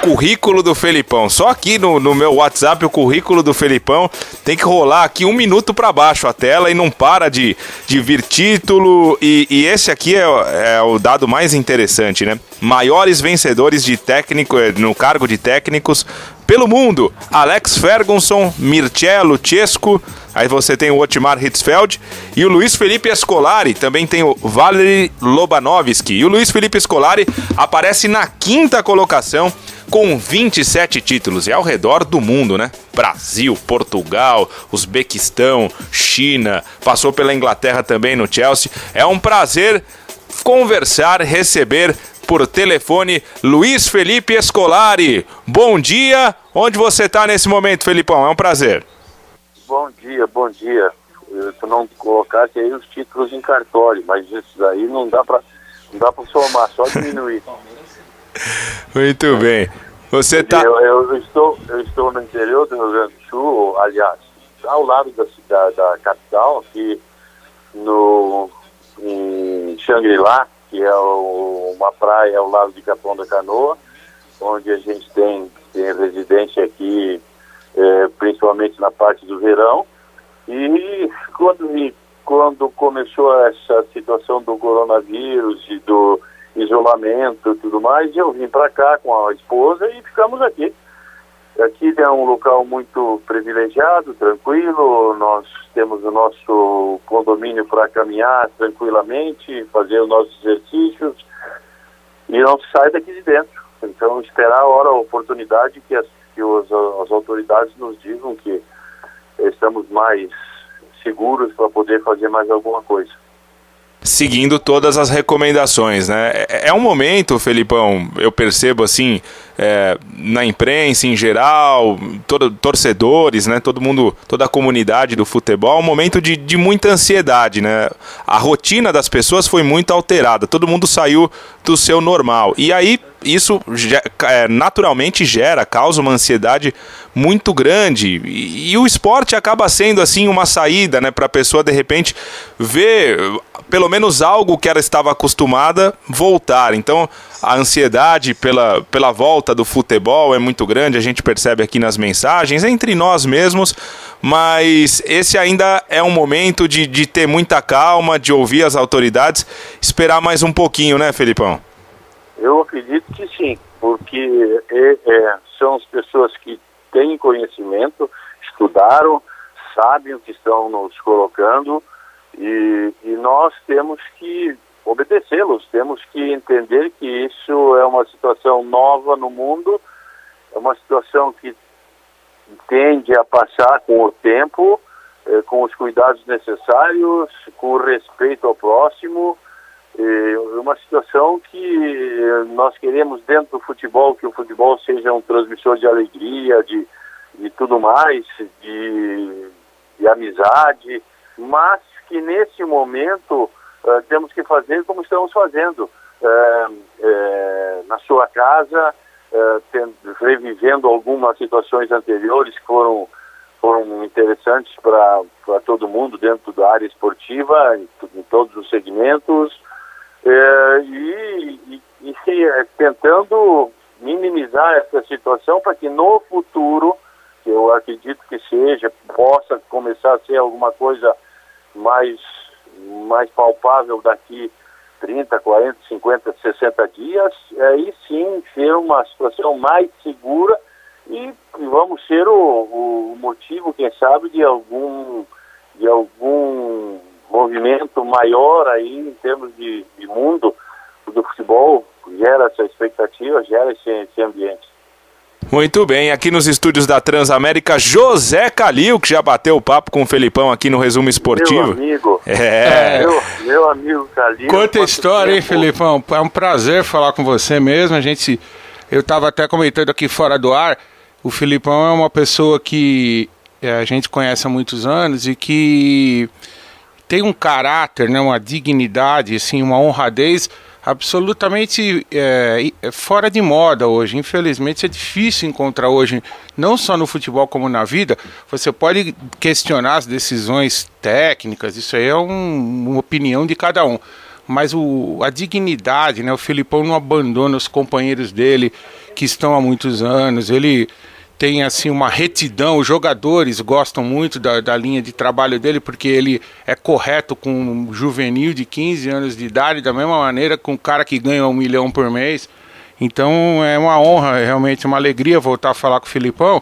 currículo do Felipão. Só aqui no, no meu WhatsApp, o currículo do Felipão tem que rolar aqui um minuto para baixo a tela e não para de, de vir título. E, e esse aqui é, é, o dado mais interessante, né? Maiores vencedores de técnico eh, no cargo de técnicos pelo mundo: Alex Ferguson, Mircea Chesco. Aí você tem o Otmar Hitzfeld e o Luiz Felipe Escolari. Também tem o Valery Lobanovski. E o Luiz Felipe Escolari aparece na quinta colocação com 27 títulos e ao redor do mundo, né? Brasil, Portugal, Uzbequistão, China, passou pela Inglaterra também no Chelsea. É um prazer conversar, receber por telefone Luiz Felipe Escolari. Bom dia, onde você está nesse momento, Felipão? É um prazer. Bom dia, bom dia. Tu não colocasse aí os títulos em cartório, mas isso aí não dá para não dá para somar, só diminuir. Muito bem. Você tá. Eu, eu, estou, eu estou no interior do Rio Grande do Sul, aliás, ao lado da cidade da capital, aqui no em Xangri-Lá, que é o, uma praia ao lado de Capão da Canoa, onde a gente tem, tem residência aqui, é, principalmente na parte do verão. E quando, quando começou essa situação do coronavírus e do isolamento e tudo mais, eu vim para cá com a esposa e ficamos aqui. Aqui é um local muito privilegiado, tranquilo, nós temos o nosso condomínio para caminhar tranquilamente, fazer os nossos exercícios e não sai daqui de dentro. Então, esperar a hora, a oportunidade que as, que os, as autoridades nos digam que estamos mais seguros para poder fazer mais alguma coisa seguindo todas as recomendações, né? É, é um momento, Felipão, eu percebo assim, é, na imprensa em geral, todo, torcedores, né? Todo mundo, toda a comunidade do futebol, um momento de, de muita ansiedade, né? A rotina das pessoas foi muito alterada, todo mundo saiu do seu normal. E aí isso é, naturalmente gera, causa uma ansiedade muito grande. E, o esporte acaba sendo assim uma saída, né, para a pessoa de repente ver pelo menos algo que ela estava acostumada voltar. Então, a ansiedade pela, pela volta do futebol é muito grande, a gente percebe aqui nas mensagens, entre nós mesmos, mas esse ainda é um momento de, de ter muita calma, de ouvir as autoridades, esperar mais um pouquinho, né, Felipão? Eu acredito que sim, porque é, é, são as pessoas que têm conhecimento, estudaram, sabem o que estão nos colocando e, e nós temos que obedecê-los, temos que entender que isso é uma situação nova no mundo, é uma situação que tende a passar com o tempo, eh, com os cuidados necessários, com o respeito ao próximo, é uma situação que nós queremos dentro do futebol, que o futebol seja um transmissor de alegria, de, de tudo mais, de, de amizade, mas que nesse momento uh, temos que fazer como estamos fazendo, uh, uh, na sua casa, tendo, revivendo algumas situações anteriores que foram, foram interessantes para todo mundo dentro da área esportiva, em, em todos os segmentos, e, e, e tentando minimizar essa situação para que no futuro, que eu acredito que seja, possa começar a ser alguma coisa mais, mais palpável daqui 30, 40, 50, 60 dias, aí sim ser uma situação mais segura e vamos ser o, o, motivo, quem sabe, de algum, de algum movimento maior aí em termos de, de mundo do futebol, gera essa expectativa, gera esse, esse ambiente. Muito bem, aqui nos estúdios da Transamérica, José Calil, que já bateu o papo com o Felipão aqui no Resumo Esportivo. Meu amigo. É. Meu, meu amigo Calil. Conta história, hein, Felipão? É um prazer falar com você mesmo. A gente, eu estava até comentando aqui fora do ar, o Felipão é uma pessoa que é, a gente conhece há muitos anos e que tem um caráter, né, uma dignidade, assim, uma honradez absolutamente é, fora de moda hoje. Infelizmente é difícil encontrar hoje, não só no futebol como na vida. Você pode questionar as decisões técnicas, isso aí é um, uma opinião de cada um. mas o, a dignidade, né? O Filipão não abandona os companheiros dele que estão há muitos anos. Ele tem assim uma retidão. Os jogadores gostam muito da, da linha de trabalho dele porque ele é correto com um juvenil de 15 anos de idade, da mesma maneira com um cara que ganha um milhão por mês. Então é uma honra, realmente uma alegria voltar a falar com o Filipão.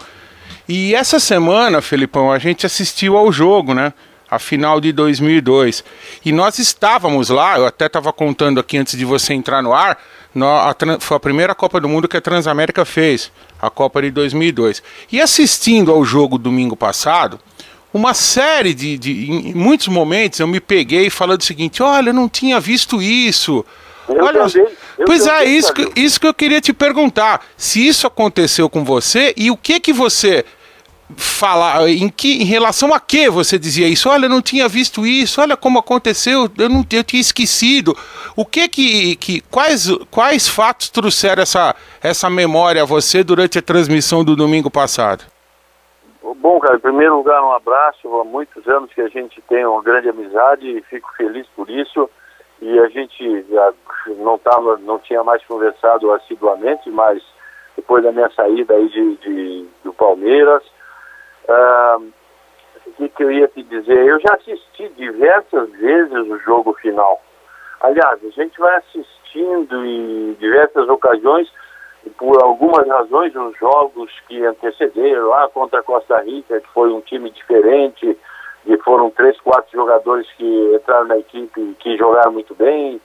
E essa semana, Filipão, a gente assistiu ao jogo, né? A final de 2002. E nós estávamos lá, eu até estava contando aqui antes de você entrar no ar, a, foi a primeira Copa do Mundo que a Transamérica fez, a Copa de 2002. E assistindo ao jogo domingo passado, uma série de, de. Em muitos momentos eu me peguei falando o seguinte: olha, eu não tinha visto isso. Eu olha, também, pois é, isso que, isso que eu queria te perguntar. Se isso aconteceu com você e o que que você falar em que em relação a que você dizia isso? Olha eu não tinha visto isso olha como aconteceu eu não eu tinha esquecido. O que que, que quais quais fatos trouxeram essa essa memória a você durante a transmissão do domingo passado? Bom cara em primeiro lugar um abraço. Há muitos anos que a gente tem uma grande amizade e fico feliz por isso. E a gente não tava não tinha mais conversado assiduamente mas depois da minha saída aí de, de do Palmeiras o que, que eu ia te dizer? Eu já assisti diversas vezes o jogo final. Aliás, a gente vai assistindo em diversas ocasiões, por algumas razões, os jogos que antecederam, lá contra a Costa Rica, que foi um time diferente, e foram três, quatro jogadores que entraram na equipe e que jogaram muito bem,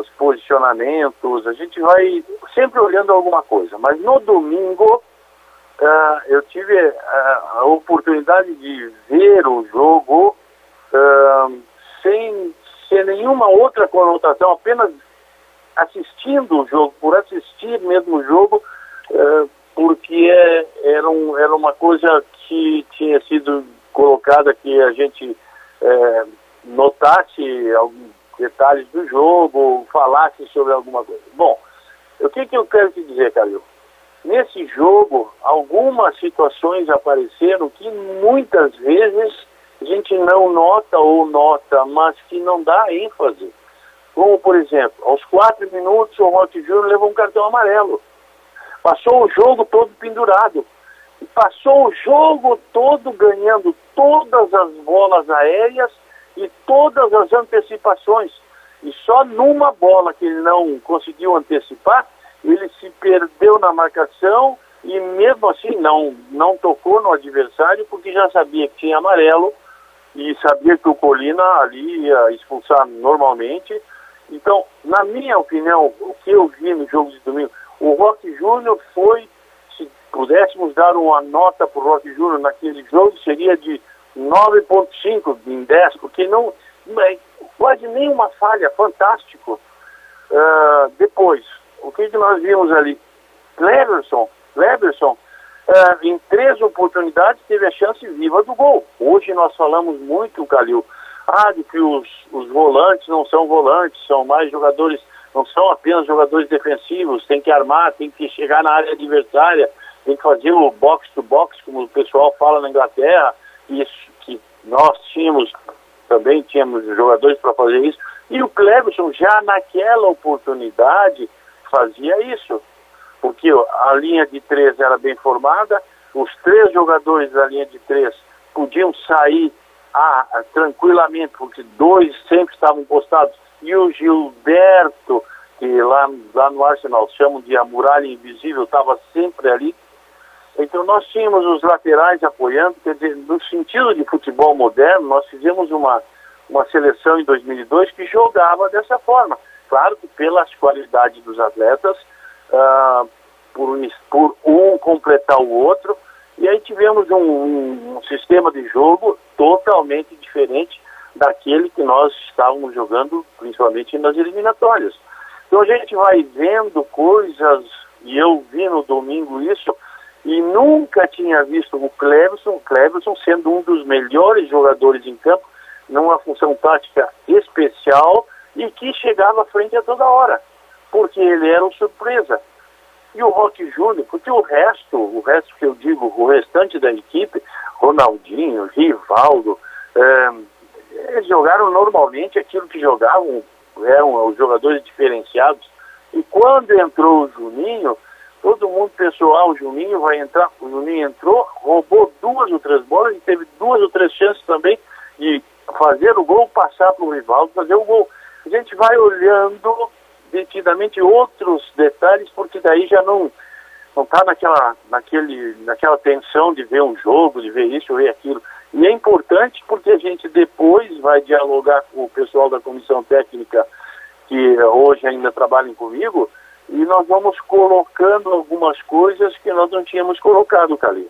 os posicionamentos, a gente vai sempre olhando alguma coisa. Mas no domingo, uh, eu tive uh, a oportunidade de ver o jogo uh, sem, sem nenhuma outra conotação, apenas assistindo o jogo, por assistir mesmo o jogo, porque é, era, um, era uma coisa que tinha sido colocada que a gente notasse alguns detalhes do jogo, falasse sobre alguma coisa. Bom, o que, que eu quero te dizer, Calil? Nesse jogo, algumas situações apareceram que muitas vezes a gente não nota ou nota, mas que não dá ênfase. Como, por exemplo, aos quatro minutos o Rock Júnior levou um cartão amarelo. Passou o jogo todo pendurado. Passou o jogo todo ganhando todas as bolas aéreas e todas as antecipações. E só numa bola que ele não conseguiu antecipar, ele se perdeu na marcação e mesmo assim não, não tocou no adversário porque já sabia que tinha amarelo e sabia que o Colina ali ia expulsar normalmente. Então, na minha opinião, o que eu vi no jogo de domingo, o Rock Júnior foi, se pudéssemos dar uma nota para o Rock Júnior naquele jogo, seria de 9.5 em 10, porque não, quase nenhuma falha, fantástico. Uh, depois, o que, que nós vimos ali? Cleverson, Cleverson, uh, em três oportunidades teve a chance viva do gol. Hoje nós falamos muito, Calil, ah, de que os, os volantes não são volantes, são mais jogadores, não são apenas jogadores defensivos, tem que armar, tem que chegar na área adversária, tem que fazer o box to box, como o pessoal fala na Inglaterra, isso que nós tínhamos, também tínhamos jogadores para fazer isso. E o Cleverson já naquela oportunidade fazia isso, porque a linha de três era bem formada, os três jogadores da linha de três podiam sair ah, tranquilamente, porque dois sempre estavam postados, e o Gilberto, que lá, lá no Arsenal chamam de a muralha invisível, estava sempre ali. Então nós tínhamos os laterais apoiando, quer dizer, no sentido de futebol moderno, nós fizemos uma, uma seleção em 2002 que jogava dessa forma. Claro que pelas qualidades dos atletas, uh, por, por, um completar o outro, e aí tivemos um, um, um sistema de jogo totalmente diferente daquele que nós estávamos jogando, principalmente nas eliminatórias. Então a gente vai vendo coisas, e eu vi no domingo isso, e nunca tinha visto o Cleverson, Cleverson sendo um dos melhores jogadores em campo, numa função tática especial, e que chegava à frente a toda hora, porque ele era uma surpresa. E o Rock Júnior, porque o resto, o resto que eu digo, o restante da equipe, Ronaldinho, Rivaldo, é, eles jogaram normalmente aquilo que jogavam, eram os jogadores diferenciados. E quando entrou o Juninho, todo mundo pensou, ah, o Juninho vai entrar. O Juninho entrou, roubou duas ou três bolas e teve duas ou três chances também de fazer o gol, passar para o rival, fazer o gol. A gente vai olhando detidamente outros detalhes, porque daí já não não está naquela, naquele, naquela tensão de ver um jogo, de ver isso, ver aquilo. E é importante porque a gente depois vai dialogar com o pessoal da comissão técnica que hoje ainda trabalham comigo e nós vamos colocando algumas coisas que nós não tínhamos colocado, Calil.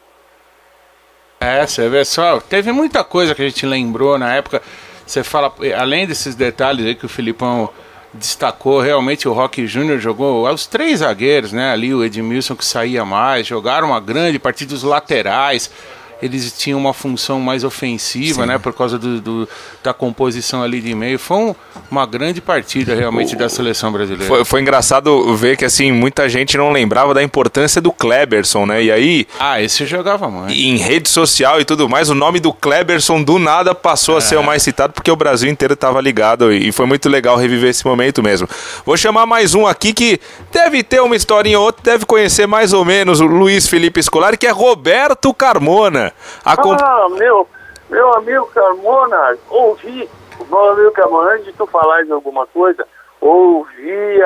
É, você vê só, teve muita coisa que a gente lembrou na época. Você fala, além desses detalhes aí que o Filipão destacou, realmente o Rock Júnior jogou os três zagueiros, né? Ali o Edmilson que saía mais, jogaram uma grande partida dos laterais eles tinham uma função mais ofensiva, Sim. né? Por causa do, do, da composição ali de meio. Foi um, uma grande partida realmente o, da seleção brasileira. Foi, foi, engraçado ver que assim muita gente não lembrava da importância do Kleberson, né? E aí. Ah, esse jogava muito. Em rede social e tudo mais, o nome do Kleberson do nada passou é. a ser o mais citado porque o Brasil inteiro estava ligado e foi muito legal reviver esse momento mesmo. Vou chamar mais um aqui que deve ter uma historinha ou outra, deve conhecer mais ou menos o Luiz Felipe Scolari, que é Roberto Carmona. A comp... Ah, meu, meu amigo Carmona, ouvi, meu amigo Carmona, antes de tu falares alguma coisa, ouvi,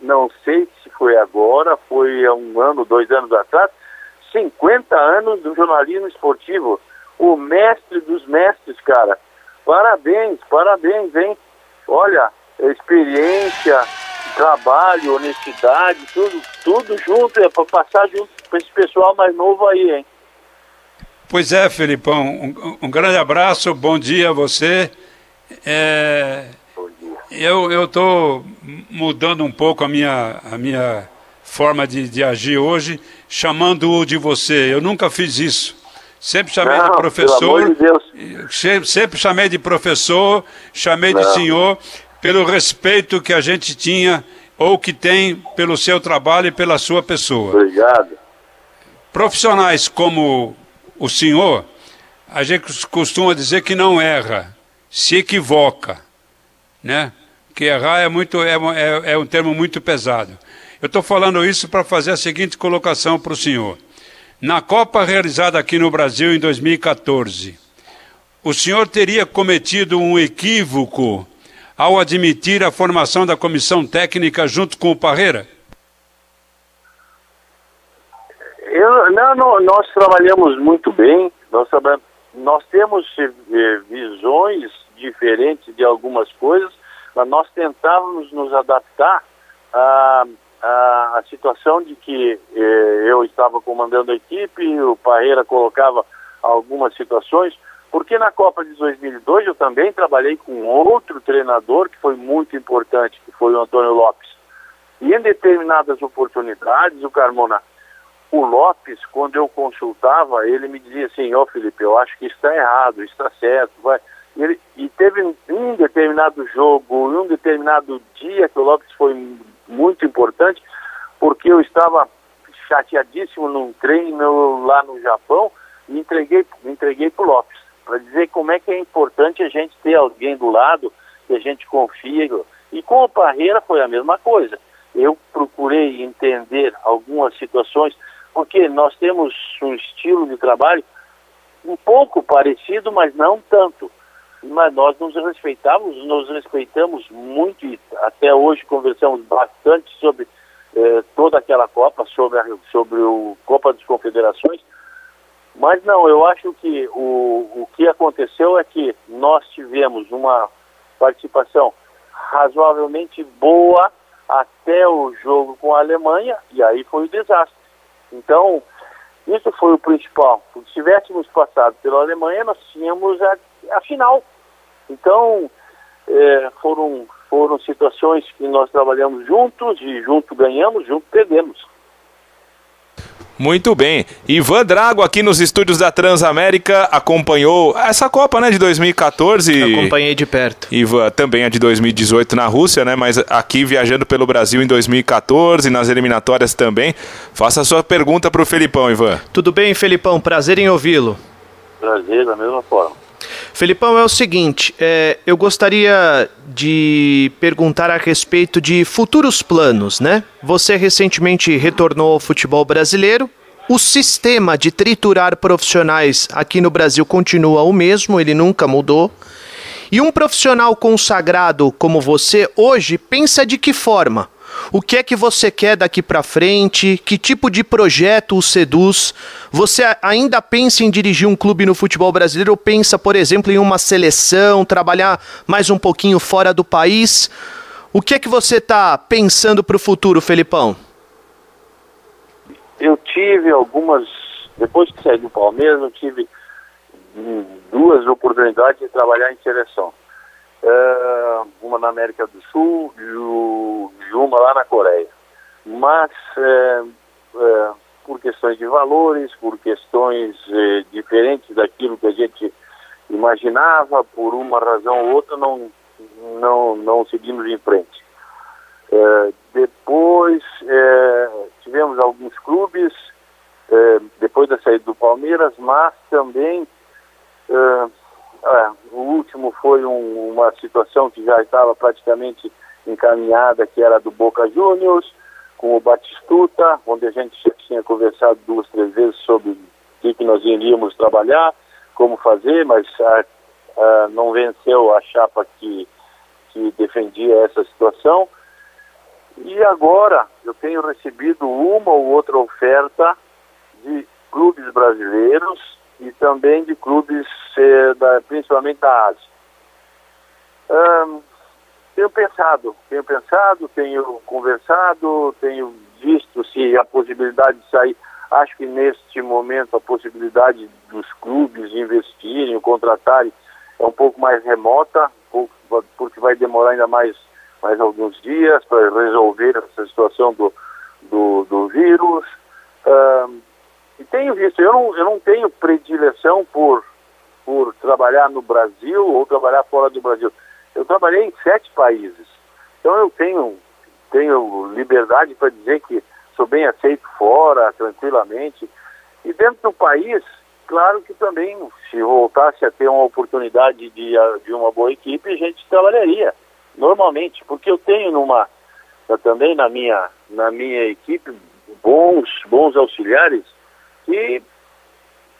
não sei se foi agora, foi há um ano, dois anos atrás, 50 anos do jornalismo esportivo, o mestre dos mestres, cara. Parabéns, parabéns, hein? Olha, experiência, trabalho, honestidade, tudo, tudo junto, é para passar junto com esse pessoal mais novo aí, hein? Pois é, Felipão, um, um grande abraço, bom dia a você. É, eu estou mudando um pouco a minha, a minha forma de, de agir hoje, chamando-o de você. Eu nunca fiz isso. Sempre chamei Não, de professor. De sempre, sempre, chamei de professor, chamei Não. de senhor, pelo respeito que a gente tinha ou que tem pelo seu trabalho e pela sua pessoa. Obrigado. Profissionais como o senhor, a gente costuma dizer que não erra, se equivoca, né? Que errar é, muito, é, é, é um termo muito pesado. Eu estou falando isso para fazer a seguinte colocação para o senhor. Na Copa realizada aqui no Brasil em 2014, o senhor teria cometido um equívoco ao admitir a formação da comissão técnica junto com o Parreira? Eu, não, não, nós trabalhamos muito bem, nós, nós temos eh, visões diferentes de algumas coisas, mas nós tentávamos nos adaptar à situação de que eh, eu estava comandando a equipe, o Parreira colocava algumas situações, porque na Copa de 2002 eu também trabalhei com outro treinador que foi muito importante, que foi o Antônio Lopes. E em determinadas oportunidades, o Carmona o Lopes, quando eu consultava, ele me dizia assim, ó oh, Felipe, eu acho que está errado, está certo, vai. Ele, e teve um determinado jogo, um determinado dia que o Lopes foi muito importante, porque eu estava chateadíssimo num treino lá no Japão e entreguei, entreguei para o Lopes, para dizer como é que é importante a gente ter alguém do lado que a gente confia. E com o Parreira foi a mesma coisa. Eu procurei entender algumas situações, porque nós temos um estilo de trabalho um pouco parecido, mas não tanto. Mas nós nos respeitamos, nos respeitamos muito e até hoje conversamos bastante sobre eh, toda aquela Copa, sobre, a, sobre o Copa das Confederações. Mas não, eu acho que o, o que aconteceu é que nós tivemos uma participação razoavelmente boa até o jogo com a Alemanha e aí foi o desastre. Então, isso foi o principal. Se tivéssemos passado pela Alemanha, nós tínhamos a, a final. Então, é, foram, foram situações que nós trabalhamos juntos e junto ganhamos, junto perdemos. Muito bem. Ivan Drago aqui nos estúdios da Transamérica acompanhou essa Copa, né, de 2014. Acompanhei de perto. Ivan também é de 2018 na Rússia, né, mas aqui viajando pelo Brasil em 2014, nas eliminatórias também. Faça a sua pergunta para o Felipão, Ivan. Tudo bem, Felipão? Prazer em ouvi-lo. Prazer, da mesma forma. Felipão, é o seguinte, é, eu gostaria de perguntar a respeito de futuros planos, né? Você recentemente retornou ao futebol brasileiro. O sistema de triturar profissionais aqui no Brasil continua o mesmo, ele nunca mudou. E um profissional consagrado como você hoje pensa de que forma? O que é que você quer daqui para frente? Que tipo de projeto o seduz? Você ainda pensa em dirigir um clube no futebol brasileiro ou pensa, por exemplo, em uma seleção, trabalhar mais um pouquinho fora do país? O que é que você está pensando para o futuro, Felipão? Eu tive algumas, depois que saí do Palmeiras, eu tive duas oportunidades de trabalhar em seleção. Uh, uma na América do Sul e, o, uma lá na Coreia. Mas uh, uh, por questões de valores, por questões eh, diferentes daquilo que a gente imaginava, por uma razão ou outra, não, não, não seguimos em frente. depois tivemos alguns clubes, depois da saída do Palmeiras, mas também é, o último foi um, uma situação que já estava praticamente encaminhada, que era do Boca Juniors, com o Batistuta, onde a gente já tinha conversado duas, três vezes sobre o que, que nós iríamos trabalhar, como fazer, mas a, a, não venceu a chapa que, que defendia essa situação. E agora eu tenho recebido uma ou outra oferta de clubes brasileiros e também de clubes, eh, da, principalmente da Ásia. Tenho pensado, tenho pensado, tenho conversado, tenho visto se a possibilidade de sair. Acho que neste momento a possibilidade dos clubes investirem, contratarem, é um pouco mais remota, porque vai demorar ainda mais, mais alguns dias para resolver essa situação do, do, do vírus. E tenho visto, eu não, eu não tenho predileção por, por trabalhar no Brasil ou trabalhar fora do Brasil. Eu trabalhei em sete países. Então eu tenho, tenho liberdade para dizer que sou bem aceito fora, tranquilamente. E dentro do país, claro que também, se voltasse a ter uma oportunidade de, de uma boa equipe, a gente trabalharia normalmente, porque eu tenho numa também na minha na minha equipe bons bons auxiliares que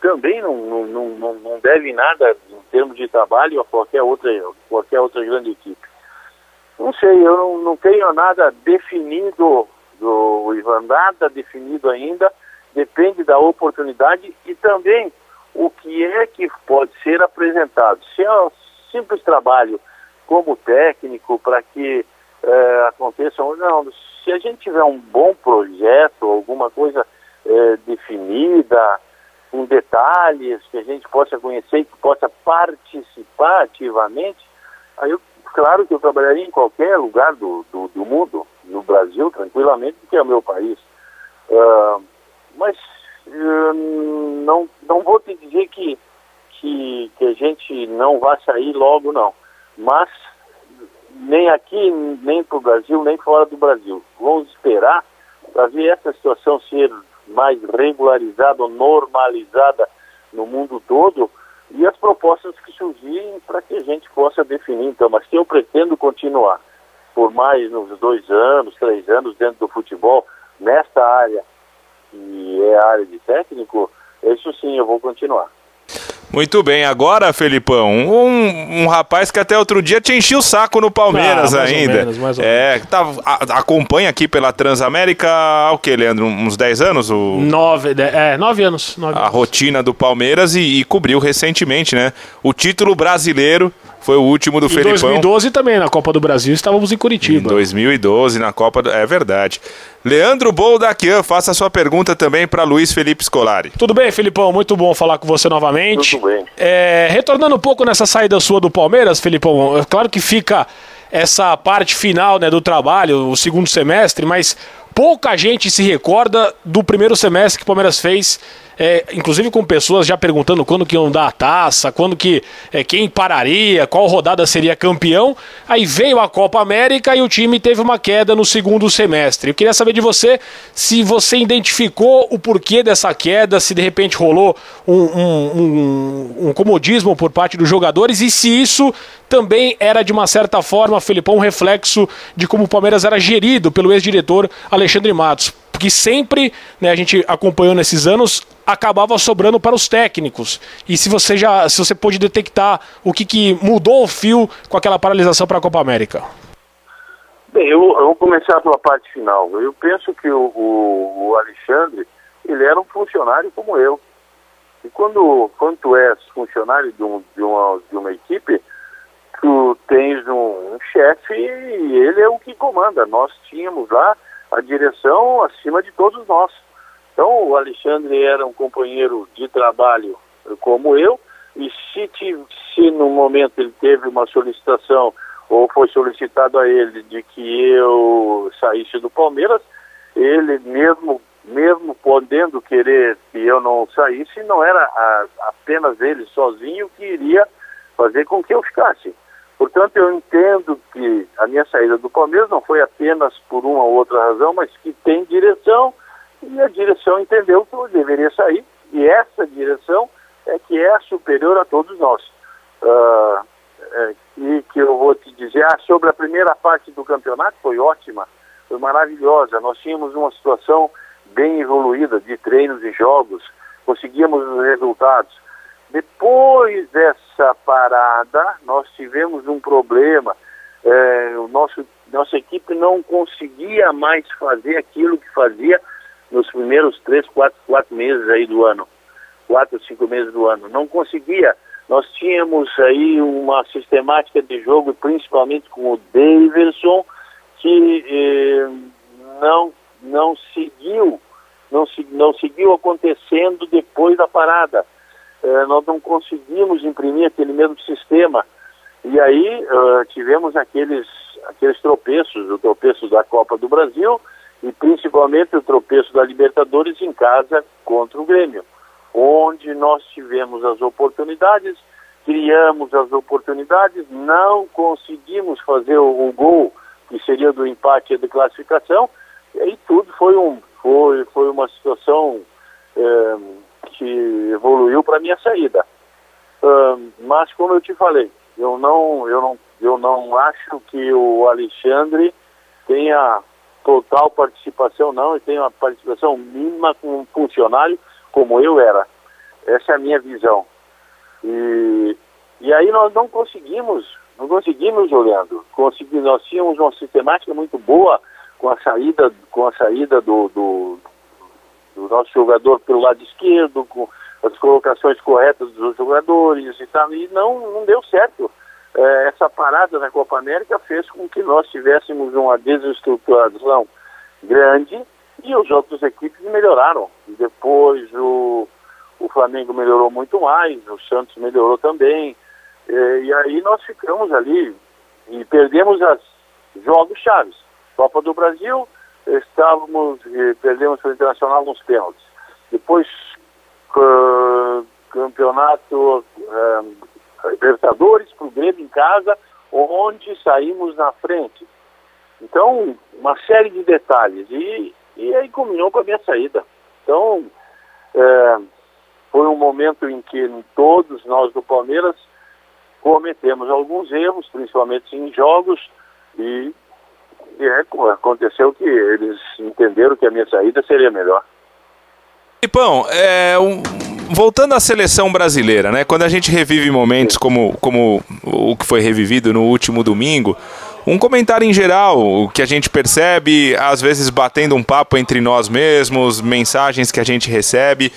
também não, não, não, não deve nada em termos de trabalho a qualquer outra, qualquer outra grande equipe. Não sei, eu não, não tenho nada definido do Ivan, nada definido ainda, depende da oportunidade e também o que é que pode ser apresentado. Se é um simples trabalho como técnico para que é, aconteça, não, se a gente tiver um bom projeto, alguma coisa é, definida, com detalhes que a gente possa conhecer que possa participar ativamente, aí eu, claro que eu trabalharia em qualquer lugar do, do, do mundo, no Brasil, tranquilamente, que é o meu país. Uh, mas uh, não, não vou te dizer que, que, que a gente não vai sair logo, não. Mas nem aqui, nem para o Brasil, nem fora do Brasil. Vamos esperar para ver essa situação ser mais regularizada normalizada no mundo todo e as propostas que surgirem para que a gente possa definir. Então, mas que eu pretendo continuar por mais uns dois anos, três anos dentro do futebol, nesta área, que é a área de técnico, isso sim eu vou continuar. Muito bem, agora, Felipão, um, um rapaz que até outro dia te enchia o saco no Palmeiras ah, ainda. Menos, mais ou é, menos. Tá, a, acompanha aqui pela Transamérica há o que, Leandro? Uns 10 anos? O... Nove, é, nove anos. Nove a anos. rotina do Palmeiras e, e cobriu recentemente, né? O título brasileiro foi o último do em Felipão. Em 2012 também, na Copa do Brasil, estávamos em Curitiba. Em 2012, na Copa do... É verdade. Leandro Boldaquian, faça a sua pergunta também para Luiz Felipe Scolari. Tudo bem, Felipão? Muito bom falar com você novamente. Tudo bem. É, retornando um pouco nessa saída sua do Palmeiras, Felipão, é claro que fica essa parte final né, do trabalho, o segundo semestre, mas pouca gente se recorda do primeiro semestre que o Palmeiras fez é, inclusive com pessoas já perguntando quando que iam dar a taça, quando que é, quem pararia, qual rodada seria campeão. Aí veio a Copa América e o time teve uma queda no segundo semestre. Eu queria saber de você se você identificou o porquê dessa queda, se de repente rolou um, um, um, um comodismo por parte dos jogadores e se isso também era de uma certa forma, Felipão, um reflexo de como o Palmeiras era gerido pelo ex-diretor Alexandre Matos porque sempre, né, a gente acompanhou nesses anos, acabava sobrando para os técnicos. E se você já, se você pôde detectar o que, que mudou o fio com aquela paralisação para a Copa América? Bem, eu, eu, vou começar pela parte final. Eu penso que o, o, o, Alexandre, ele era um funcionário como eu. E quando, quando tu és funcionário de, um, de, uma, de uma equipe, tu tens um, um chefe e ele é o que comanda. Nós tínhamos lá a direção acima de todos nós. Então, o Alexandre era um companheiro de trabalho como eu, e se, se no momento ele teve uma solicitação ou foi solicitado a ele de que eu saísse do Palmeiras, ele mesmo mesmo podendo querer que eu não saísse, não era a, apenas ele sozinho que iria fazer com que eu ficasse. Portanto, eu entendo que a minha saída do Palmeiras não foi apenas por uma ou outra razão, mas que tem direção e a direção entendeu que eu deveria sair e essa direção é que é superior a todos nós. Uh, é, e que eu vou te dizer, ah, sobre a primeira parte do campeonato foi ótima, foi maravilhosa. Nós tínhamos uma situação bem evoluída de treinos e jogos, conseguíamos os resultados. Depois dessa parada, nós tivemos um problema. É, o nosso, nossa equipe não conseguia mais fazer aquilo que fazia nos primeiros três, quatro, quatro meses aí do ano. Quatro, cinco meses do ano. Não conseguia. Nós tínhamos aí uma sistemática de jogo, principalmente com o Davidson, que eh, não, não seguiu, não, não seguiu acontecendo depois da parada eh, nós não conseguimos imprimir aquele mesmo sistema. E aí uh, tivemos aqueles, aqueles tropeços, o tropeço da Copa do Brasil e principalmente o tropeço da Libertadores em casa contra o Grêmio, onde nós tivemos as oportunidades, criamos as oportunidades, não conseguimos fazer o, gol que seria do empate e classificação, e tudo foi, um, foi, foi uma situação eh, que evoluiu para minha saída. Uh, mas como eu te falei, eu não, eu não, eu não acho que o Alexandre tenha total participação, não, e tenha uma participação mínima com um funcionário como eu era. Essa é a minha visão. E, e aí nós não conseguimos, não conseguimos jogando. Conseguimos, nós tínhamos uma sistemática muito boa com a saída, com a saída do, do, do nosso jogador pelo lado esquerdo, com as colocações corretas dos jogadores e tal, e não, não deu certo. É, essa parada na Copa América fez com que nós tivéssemos uma desestruturação grande e os outros equipes melhoraram. Depois o, o Flamengo melhorou muito mais, o Santos melhorou também. É, e aí nós ficamos ali e perdemos as jogos chaves. Copa do Brasil, estávamos, perdemos para o Internacional nos pênaltis. Depois, campeonato eh, Libertadores para o Grêmio em casa, onde saímos na frente. Então, uma série de detalhes. E, e aí combinou com a minha saída. Então, é, foi um momento em que todos nós do Palmeiras cometemos alguns erros, principalmente em jogos, e e é, aconteceu que eles entenderam que a minha saída seria melhor. Filipão, é, um, voltando à seleção brasileira, né? Quando a gente revive momentos como, como o que foi revivido no último domingo, um comentário em geral, o que a gente percebe, às vezes batendo um papo entre nós mesmos, mensagens que a gente recebe.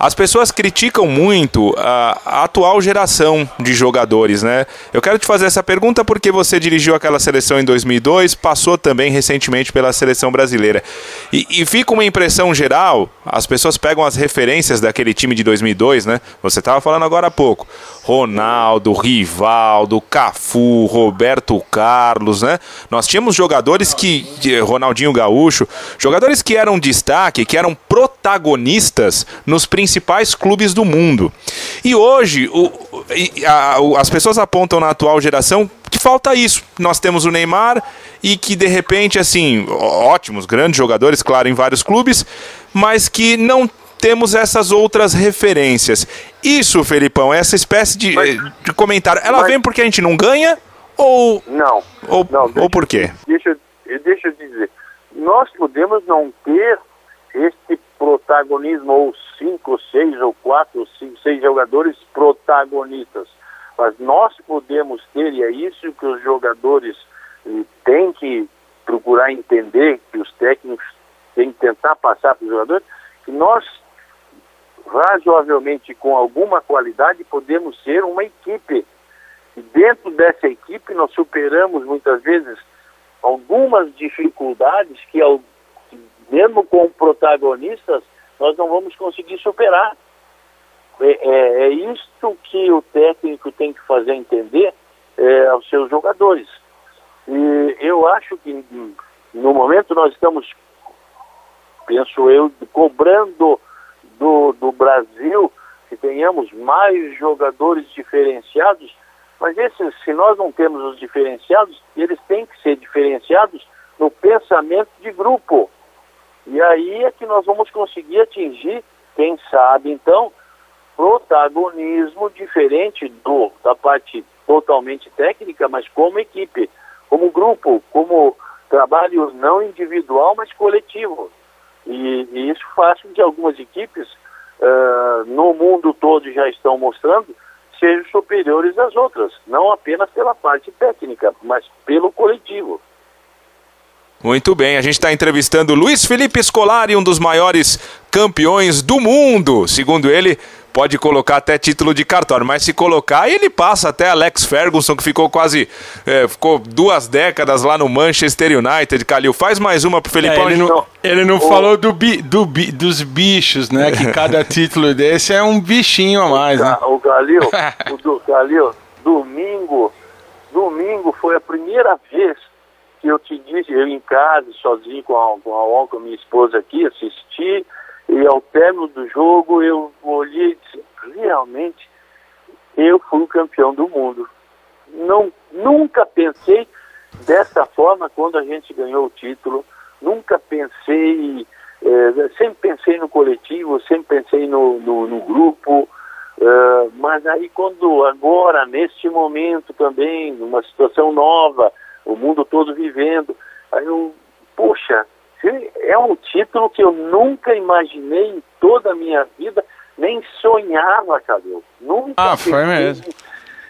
As pessoas criticam muito a, atual geração de jogadores, né? Eu quero te fazer essa pergunta porque você dirigiu aquela seleção em 2002, passou também recentemente pela seleção brasileira. E, e, fica uma impressão geral, as pessoas pegam as referências daquele time de 2002, né? Você estava falando agora há pouco. Ronaldo, Rivaldo, Cafu, Roberto Carlos, né? Nós tínhamos jogadores que. Ronaldinho Gaúcho, jogadores que eram destaque, que eram protagonistas nos principais clubes do mundo. E hoje, o, a, a, as pessoas apontam na atual geração que falta isso. Nós temos o Neymar e que de repente, assim, ótimos, grandes jogadores, claro, em vários clubes, mas que não temos essas outras referências. Isso, Felipão, essa espécie de, mas, de comentário, ela mas, vem porque a gente não ganha ou. Não. Ou, não, deixa, ou por quê? Deixa, deixa eu dizer. Nós podemos não ter protagonismo, ou cinco, seis, ou quatro, cinco, seis jogadores protagonistas. Mas nós podemos ter, e é isso que os jogadores têm que procurar entender, que os técnicos têm que tentar passar para os jogadores, que nós razoavelmente com alguma qualidade podemos ser uma equipe. E dentro dessa equipe nós superamos muitas vezes algumas dificuldades que mesmo com protagonistas nós não vamos conseguir superar. É, é, é isto que o técnico tem que fazer entender é, aos seus jogadores. E eu acho que no momento nós estamos, penso eu, cobrando do, do Brasil que tenhamos mais jogadores diferenciados, mas esses, se nós não temos os diferenciados, eles têm que ser diferenciados no pensamento de grupo. E aí é que nós vamos conseguir atingir, quem sabe então, protagonismo diferente do da parte totalmente técnica, mas como equipe, como grupo, como trabalho não individual, mas coletivo. E, e isso faz com que algumas equipes uh, no mundo todo já estão mostrando sejam superiores às outras, não apenas pela parte técnica, mas pelo coletivo. Muito bem, a gente está entrevistando Luiz Felipe Scolari, um dos maiores campeões do mundo. Segundo ele, pode colocar até título de cartório, mas se colocar, ele passa até Alex Ferguson, que ficou quase. É, ficou duas décadas lá no Manchester United. Calil, faz mais uma pro Felipão. É, ele não, ele não falou do, bi, do bi, dos bichos, né? Que cada título desse é um bichinho a mais, né? O Calil, o do, Calil, domingo, domingo foi a primeira vez que eu te disse, eu em casa, sozinho com a, com a, com a minha esposa aqui, assisti e ao término do jogo eu olhei e disse, realmente eu fui o campeão do mundo. Não, nunca pensei dessa forma quando a gente ganhou o título. Nunca pensei, é, sempre pensei no coletivo, sempre pensei no, no, no grupo. É, mas aí quando agora, neste momento também, numa situação nova, o mundo todo vivendo, aí eu, puxa, é um título que eu nunca imaginei em toda a minha vida, nem sonhava, Cadê? Nunca. Ah, foi mesmo.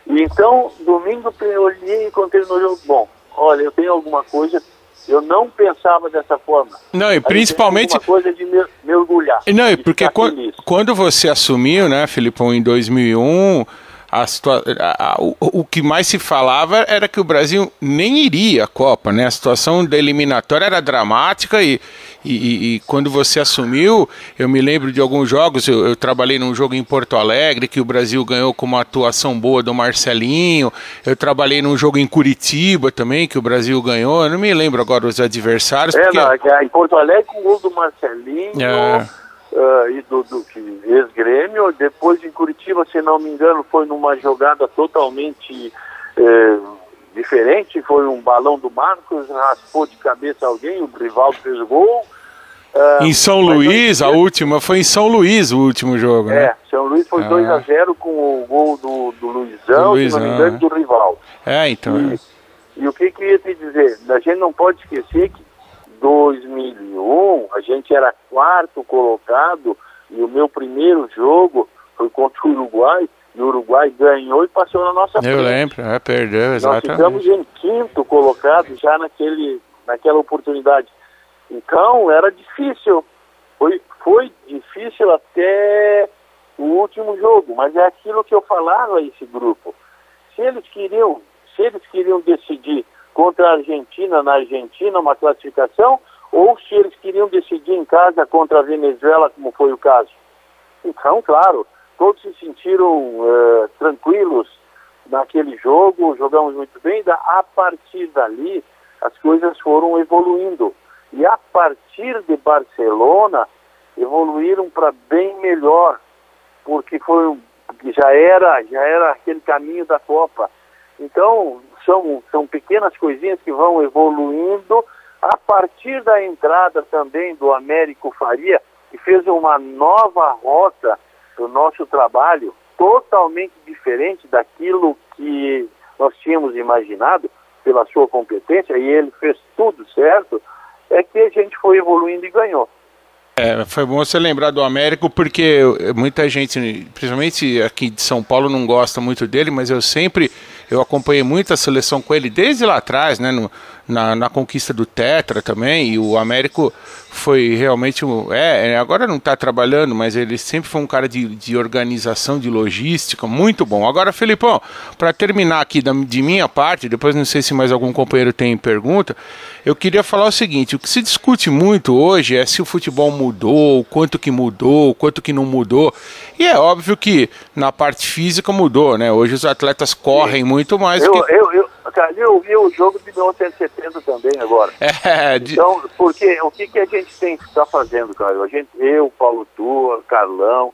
Então, domingo eu olhei e encontrei no jogo. Bom, olha, eu tenho alguma coisa. Eu não pensava dessa forma. Não, e principalmente. Uma coisa de mergulhar. Não, e porque quando, quando você assumiu, né, Filipão, em 2001 a, a, a, o, o, que mais se falava era que o Brasil nem iria à Copa, né? A situação da eliminatória era dramática e, e, e quando você assumiu, eu me lembro de alguns jogos, eu, eu, trabalhei num jogo em Porto Alegre que o Brasil ganhou com uma atuação boa do Marcelinho, eu trabalhei num jogo em Curitiba também que o Brasil ganhou, eu não me lembro agora os adversários. É, porque... não, é em Porto Alegre com o gol do Marcelinho... É uh, e do, do ex-grêmio. Depois em Curitiba, se não me engano, foi numa jogada totalmente uh, diferente. Foi um balão do Marcos, raspou de cabeça alguém, o rival fez gol. Uh, em São Luís, a última, foi em São Luís o último jogo, né? É, São Luís foi ah. 2 a 0 com o gol do, do Luizão, do Luizão, se não me engano, é. do rival. É, então. E, é. e o que, que eu ia te dizer? A gente não pode esquecer que 2001, a gente era quarto colocado e o meu primeiro jogo foi contra o Uruguai. E o Uruguai ganhou e passou na nossa frente. Eu lembro, é, perdeu, exatamente. Nós ficamos em quinto colocado já naquele, naquela oportunidade. Então, era difícil. Foi, foi difícil até o último jogo, mas é aquilo que eu falava a esse grupo. Se eles queriam, se eles queriam decidir contra a Argentina na Argentina, uma classificação, ou se eles queriam decidir em casa contra a Venezuela, como foi o caso. Então, claro, todos se sentiram uh, tranquilos naquele jogo, jogamos muito bem, a partir dali as coisas foram evoluindo. E a partir de Barcelona, evoluíram para bem melhor, porque foi já era já era aquele caminho da Copa. Então são são pequenas coisinhas que vão evoluindo a partir da entrada também do Américo Faria, que fez uma nova rota do nosso trabalho, totalmente diferente daquilo que nós tínhamos imaginado pela sua competência, e ele fez tudo certo, é que a gente foi evoluindo e ganhou. É, foi bom você lembrar do Américo, porque muita gente, principalmente aqui de São Paulo, não gosta muito dele, mas eu sempre eu acompanhei muito a seleção com ele desde lá atrás, né, no, na, na conquista do Tetra também, e o Américo foi realmente um. É, é agora não está trabalhando, mas ele sempre foi um cara de, de organização, de logística, muito bom. Agora, Felipão, para terminar aqui da, de minha parte, depois não sei se mais algum companheiro tem pergunta, eu queria falar o seguinte: o que se discute muito hoje é se o futebol mudou, o quanto que mudou, o quanto que não mudou. E é óbvio que na parte física mudou, né? Hoje os atletas correm muito mais. Eu, que... eu, eu, vi o jogo de 1970 também agora. É, de... Então, porque o que, que a gente tem que estar fazendo, cara? A gente, eu, Paulo Tua, Carlão,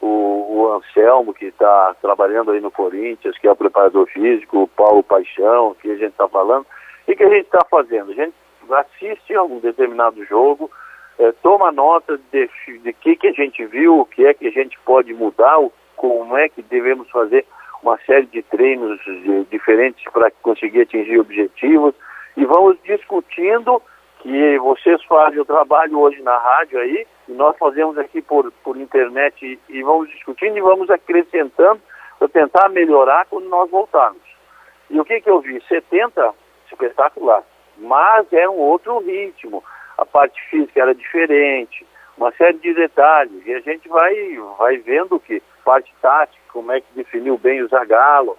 o, o Anselmo, que está trabalhando aí no Corinthians, que é o preparador físico, o Paulo Paixão, que a gente está falando. O que, que a gente está fazendo? A gente assiste a um determinado jogo, é, toma nota de, de que, que a gente viu, o que é que a gente pode mudar, o, como é que devemos fazer uma série de treinos diferentes para conseguir atingir objetivos e vamos discutindo que vocês fazem o trabalho hoje na rádio aí e nós fazemos aqui por, por internet e, e vamos discutindo e vamos acrescentando para tentar melhorar quando nós voltarmos. E o que, que eu vi? 70, espetacular, mas é um outro ritmo. A parte física era diferente, uma série de detalhes e a gente vai, vai vendo que parte tática, como é que definiu bem o Zagallo.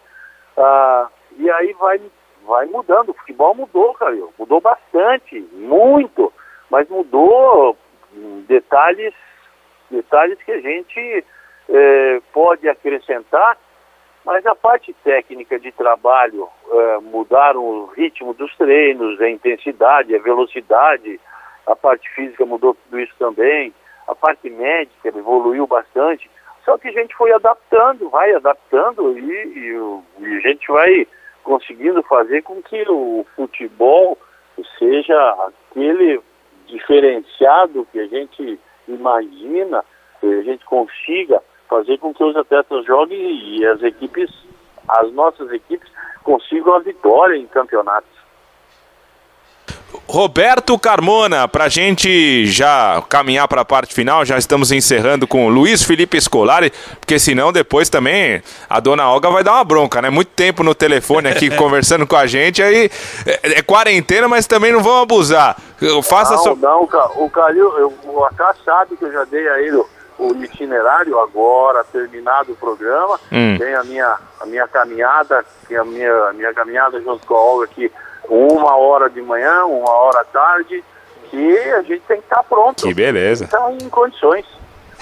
Ah, e aí vai, vai mudando. O futebol mudou, cara. Mudou bastante, muito, mas mudou detalhes, detalhes que a gente eh, pode acrescentar. Mas a parte técnica de trabalho eh, mudaram o ritmo dos treinos, a intensidade, a velocidade, a parte física mudou tudo isso também, a parte médica evoluiu bastante. Só que a gente foi adaptando, vai adaptando e, e, e a gente vai conseguindo fazer com que o futebol seja aquele diferenciado que a gente imagina, que a gente consiga fazer com que os atletas joguem e as equipes, as nossas equipes, consigam a vitória em campeonatos. Roberto Carmona, para a gente já caminhar para a parte final, já estamos encerrando com Luiz Felipe Scolari, porque senão depois também a dona Olga vai dar uma bronca, né? Muito tempo no telefone aqui conversando com a gente, aí é, é, quarentena, mas também não vão abusar. Faça não, so... não, o Calil, o Acá sabe que eu já dei a ele o itinerário agora, terminado o programa, hum. tem a minha, a minha caminhada, que a minha, a minha caminhada junto com a Olga aqui uma hora de manhã, uma hora à tarde, que a gente tem que estar pronto. Que beleza. Estar em condições.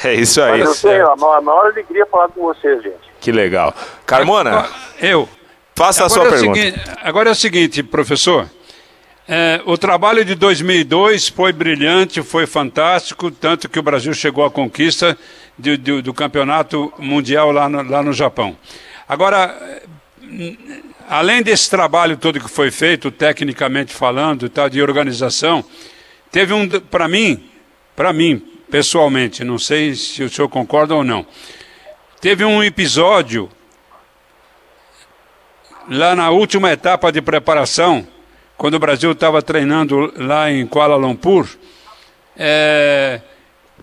É isso aí. Mas eu tenho a maior alegria falar com vocês, gente. Que legal. Carmona, eu. Faça a sua é pergunta. Seguinte, agora é o seguinte, professor. É, o trabalho de 2002 foi brilhante, foi fantástico, tanto que o Brasil chegou à conquista de, de, do campeonato mundial lá no, lá no Japão. Agora, além desse trabalho todo que foi feito, tecnicamente falando, tá, de organização, teve um, para mim, para mim, pessoalmente, não sei se o senhor concorda ou não, teve um episódio lá na última etapa de preparação, quando o Brasil estava treinando lá em Kuala Lumpur, é,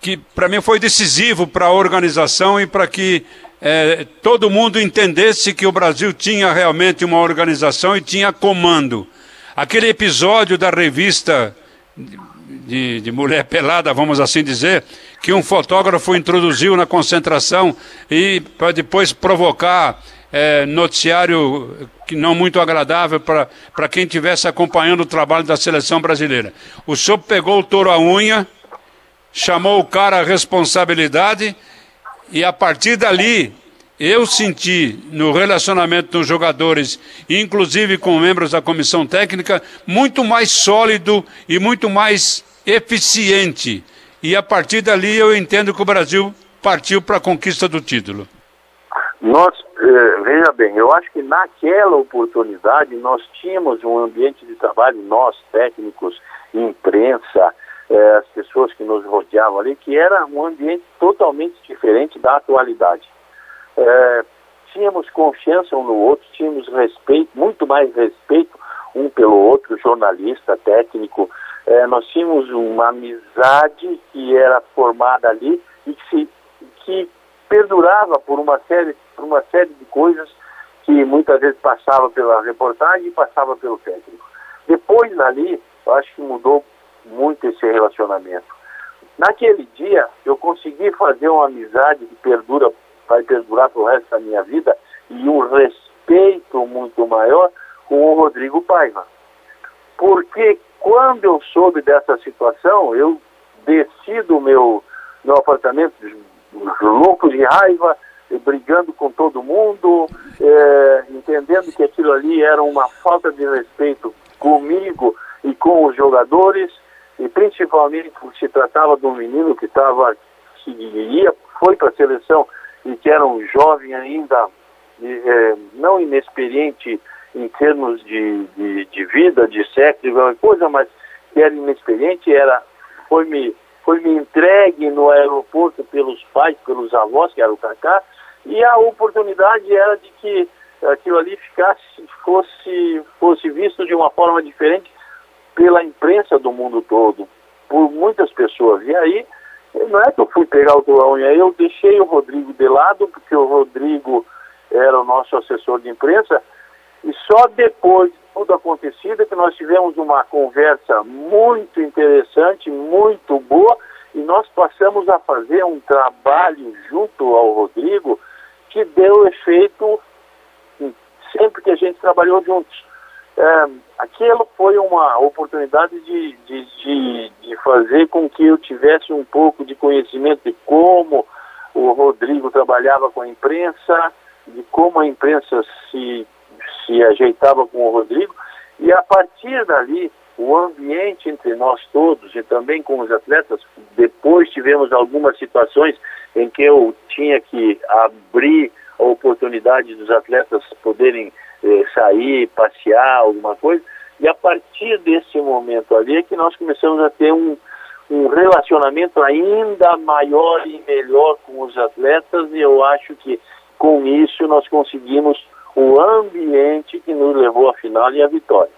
que para mim foi decisivo para a organização e para que é, todo mundo entendesse que o Brasil tinha realmente uma organização e tinha comando. Aquele episódio da revista de, de, mulher pelada, vamos assim dizer, que um fotógrafo introduziu na concentração e para depois provocar é, noticiário que não muito agradável para quem estivesse acompanhando o trabalho da seleção brasileira. O senhor pegou o touro à unha, chamou o cara à responsabilidade e a partir dali eu senti no relacionamento dos jogadores, inclusive com membros da comissão técnica, muito mais sólido e muito mais eficiente. E a partir dali eu entendo que o Brasil partiu para a conquista do título. Nós, eh, veja bem, eu acho que naquela oportunidade nós tínhamos um ambiente de trabalho, nós técnicos, imprensa, eh, as pessoas que nos rodeavam ali, que era um ambiente totalmente diferente da atualidade. Eh, tínhamos confiança um no outro, tínhamos respeito, muito mais respeito um pelo outro, jornalista, técnico. Eh, nós tínhamos uma amizade que era formada ali e que, se, que perdurava por uma série, por uma série de coisas que muitas vezes passava pela reportagem e passava pelo técnico. Depois dali, eu acho que mudou muito esse relacionamento. Naquele dia, eu consegui fazer uma amizade que perdura, vai perdurar para o resto da minha vida e um respeito muito maior com o Rodrigo Paiva. Porque quando eu soube dessa situação, eu desci do meu, meu apartamento louco de raiva, brigando com todo mundo, é, entendendo que aquilo ali era uma falta de respeito comigo e com os jogadores, e principalmente porque se tratava de um menino que estava, que ia, foi para a seleção e que era um jovem ainda, é, não inexperiente em termos de, de, de vida, de sexo, de qualquer coisa, mas que era inexperiente, era, foi me foi me entregue no aeroporto pelos pais, pelos avós, que era o Cacá, e a oportunidade era de que aquilo ali ficasse, fosse, fosse visto de uma forma diferente pela imprensa do mundo todo, por muitas pessoas. E aí, não é que eu fui pegar o Torão, e aí eu deixei o Rodrigo de lado, porque o Rodrigo era o nosso assessor de imprensa, e só depois tudo acontecido, é que nós tivemos uma conversa muito interessante, muito boa, e nós passamos a fazer um trabalho junto ao Rodrigo que deu efeito sempre que a gente trabalhou juntos. É, aquilo foi uma oportunidade de, de, de, de fazer com que eu tivesse um pouco de conhecimento de como o Rodrigo trabalhava com a imprensa, de como a imprensa se se ajeitava com o Rodrigo, e a partir dali, o ambiente entre nós todos e também com os atletas, depois tivemos algumas situações em que eu tinha que abrir a oportunidade dos atletas poderem eh, sair, passear, alguma coisa, e a partir desse momento ali é que nós começamos a ter um, um relacionamento ainda maior e melhor com os atletas, e eu acho que com isso nós conseguimos o ambiente que nos levou à final e à vitória.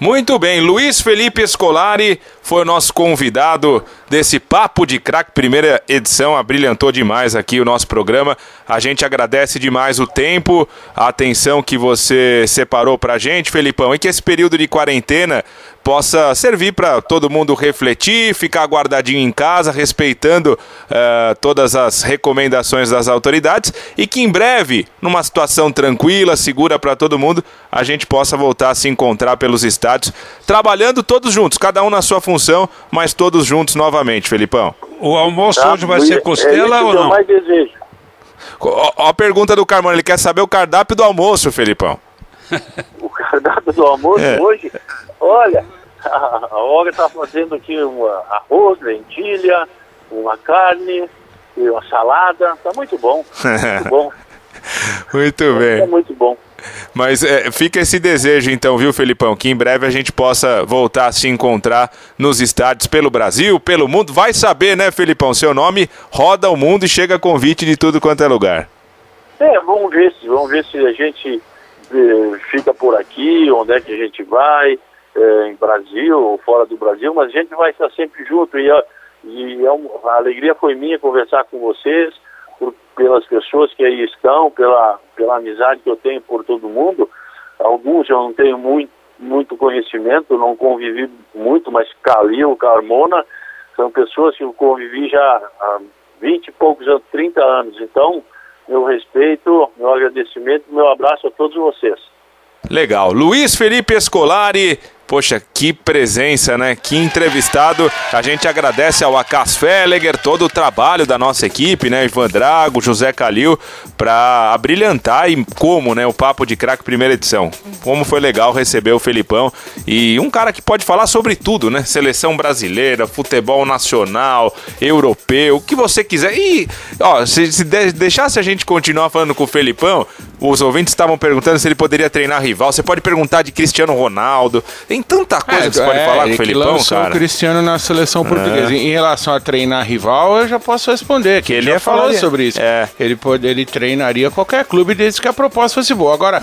Muito bem, Luiz Felipe Escolari foi o nosso convidado desse Papo de Crack, primeira edição, abrilhantou demais aqui o nosso programa. A gente agradece demais o tempo, a atenção que você separou pra gente, Felipão, e que esse período de quarentena possa servir para todo mundo refletir, ficar guardadinho em casa, respeitando uh, todas as recomendações das autoridades e que em breve, numa situação tranquila, segura para todo mundo, a gente possa voltar a se encontrar pelos estádios, trabalhando todos juntos, cada um na sua função, mas todos juntos novamente, Felipão. O almoço tá, hoje vai ser é costela é ou não? mais desejo. Ó, a pergunta do Carmona, ele quer saber o cardápio do almoço, Felipão. o cardápio do almoço é. hoje Olha, a, Olga está fazendo aqui um arroz, lentilha, uma carne e uma salada. Está muito bom. Muito bom. muito bem. É muito bom. Mas é, fica esse desejo, então, viu, Felipão? Que em breve a gente possa voltar a se encontrar nos estádios pelo Brasil, pelo mundo. Vai saber, né, Felipão? Seu nome roda o mundo e chega convite de tudo quanto é lugar. É, vamos ver se, vamos ver se a gente eh, fica por aqui, onde é que a gente vai é, em Brasil fora do Brasil, mas a gente vai estar sempre junto e, a, a, é a alegria foi minha conversar com vocês, por, pelas pessoas que aí estão, pela, pela amizade que eu tenho por todo mundo. Alguns eu não tenho muito, muito conhecimento, não convivi muito, mas Calil, Carmona, são pessoas que eu convivi já há 20 e poucos anos, 30 anos. Então, meu respeito, meu agradecimento, meu abraço a todos vocês. Legal. Luiz Felipe Escolari, Poxa, que presença, né? Que entrevistado. A gente agradece ao Acas Felleger, todo o trabalho da nossa equipe, né? Ivan Drago, José Calil, para abrilhantar e como, né? O Papo de Crack primeira edição. Como foi legal receber o Felipão e um cara que pode falar sobre tudo, né? Seleção brasileira, futebol nacional, europeu, o que você quiser. E, ó, se, se deixasse a gente continuar falando com o Felipão, os ouvintes estavam perguntando se ele poderia treinar rival. Você pode perguntar de Cristiano Ronaldo. Tem tanta coisa é, que você pode é, falar com o Felipão, cara. o Cristiano na seleção portuguesa. É. Em relação a treinar rival, eu já posso responder. Que ele já falou sobre isso. É. Ele, pode, ele treinaria qualquer clube desde que a proposta fosse boa. Agora,